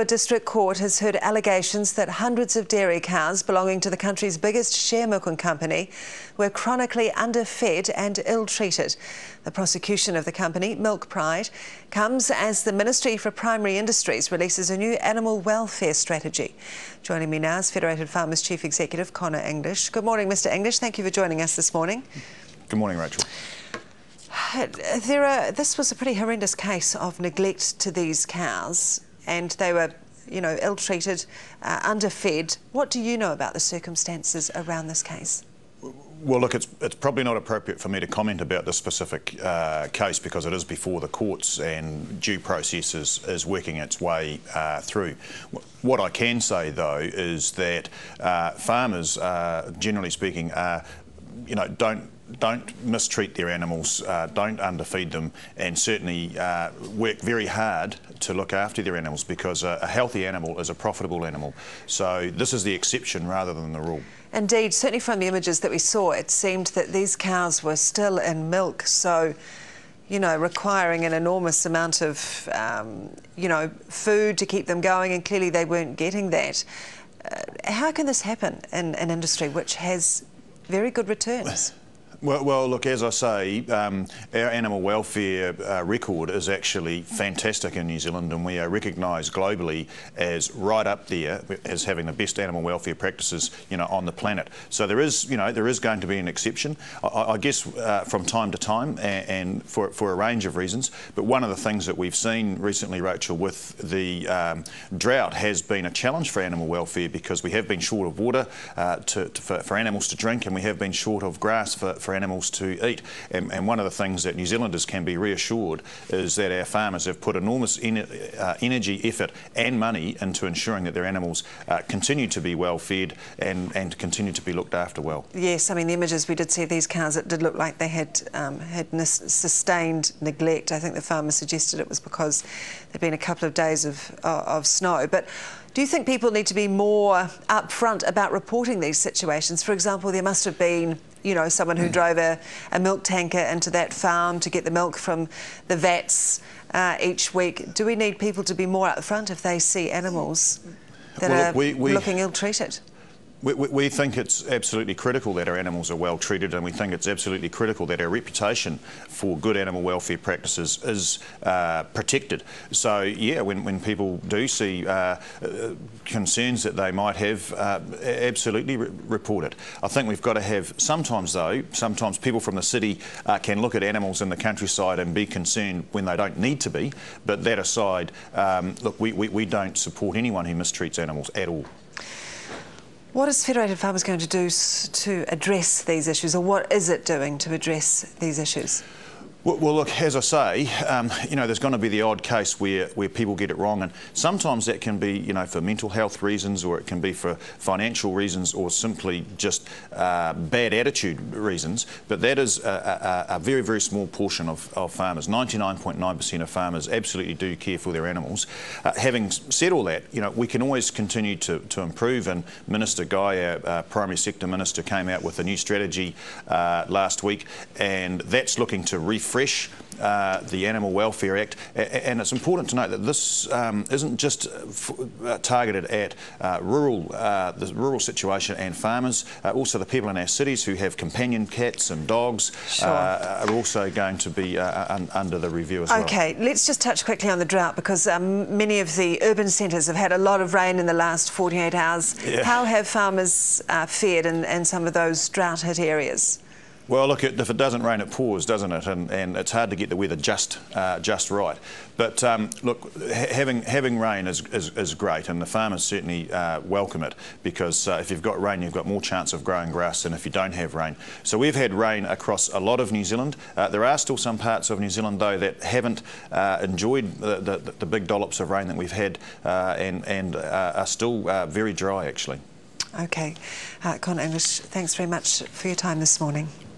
A district court has heard allegations that hundreds of dairy cows belonging to the country's biggest share milking company were chronically underfed and ill-treated. The prosecution of the company, Milk Pride, comes as the Ministry for Primary Industries releases a new animal welfare strategy. Joining me now is Federated Farmers Chief Executive Conor English. Good morning, Mr English. Thank you for joining us this morning. Good morning, Rachel. There are, this was a pretty horrendous case of neglect to these cows and they were, you know, ill-treated, uh, underfed. What do you know about the circumstances around this case? Well, look, it's, it's probably not appropriate for me to comment about this specific uh, case because it is before the courts and due process is, is working its way uh, through. What I can say, though, is that uh, farmers, uh, generally speaking, you know, don't don't mistreat their animals, uh, don't underfeed them, and certainly uh, work very hard to look after their animals because a, a, healthy animal is a profitable animal. So this is the exception rather than the rule. Indeed, certainly from the images that we saw, it seemed that these cows were still in milk, so you know, requiring an enormous amount of, um, you know, food to keep them going, and clearly they weren't getting that. Uh, how can this happen in an industry which has very good returns? Well, well, look, as I say, um, our animal welfare uh, record is actually fantastic in New Zealand and we are recognised globally as right up there as having the best animal welfare practices, you know, on the planet. So there is, you know, there is going to be an exception, I, I guess, uh, from time to time and, and, for, for a range of reasons. But one of the things that we've seen recently, Rachel, with the um, drought has been a challenge for animal welfare because we have been short of water uh, to, to, for, for, animals to drink and we have been short of grass for, for for animals to eat. And, and, one of the things that New Zealanders can be reassured is that our farmers have put enormous uh, energy, effort and money into ensuring that their animals uh, continue to be well fed and, and continue to be looked after well. Yes, I mean the images we did see of these cows, it did look like they had um, had sustained neglect. I think the farmer suggested it was because there'd been a couple of days of, uh, of snow. But do you think people need to be more upfront about reporting these situations? For example, there must have been you know, someone who mm. drove a, a, milk tanker into that farm to get the milk from the vats uh, each week. Do we need people to be more upfront if they see animals that well, are we, we, looking ill-treated? We, we, think it's absolutely critical that our animals are well treated and we think it's absolutely critical that our reputation for good animal welfare practices is uh, protected. So yeah, when, when people do see uh, uh concerns that they might have, uh, absolutely re report it. I think we've got to have, sometimes though, sometimes people from the city uh, can look at animals in the countryside and be concerned when they don't need to be, but that aside, um, look, we, we, we don't support anyone who mistreats animals at all. What is Federated Farmers going to do to address these issues, or what is it doing to address these issues? Well, look, as I say, um, you know, there's going to be the odd case where, where people get it wrong, and sometimes that can be, you know, for mental health reasons, or it can be for financial reasons, or simply just uh, bad attitude reasons. But that is a, a, a very, very small portion of, of farmers. 99.9% of farmers absolutely do care for their animals. Uh, having said all that, you know, we can always continue to, to improve, and Minister Guy, our, our primary sector minister, came out with a new strategy uh, last week, and that's looking to refresh refresh uh, the Animal Welfare Act. And it's important to note that this um, isn't just uh, targeted at uh, rural, uh, the rural situation and farmers. Uh, also, the people in our cities who have companion cats and dogs sure. Uh, are also going to be un under the review as well. Okay, let's just touch quickly on the drought because um, many of the urban centres have had a lot of rain in the last 48 hours. Yeah. How have farmers fared in, in some of those drought-hit areas? Well, look, if it doesn't rain, it pours, doesn't it? And, and it's hard to get the weather just uh, just right. But um, look, having having rain is, is, is, great, and the farmers certainly uh, welcome it because uh, if you've got rain, you've got more chance of growing grass than if you don't have rain. So we've had rain across a lot of New Zealand. Uh, there are still some parts of New Zealand, though, that haven't uh, enjoyed the, the, the, big dollops of rain that we've had uh, and, and are still very dry, actually. Okay. Uh, Conor English, thanks very much for your time this morning.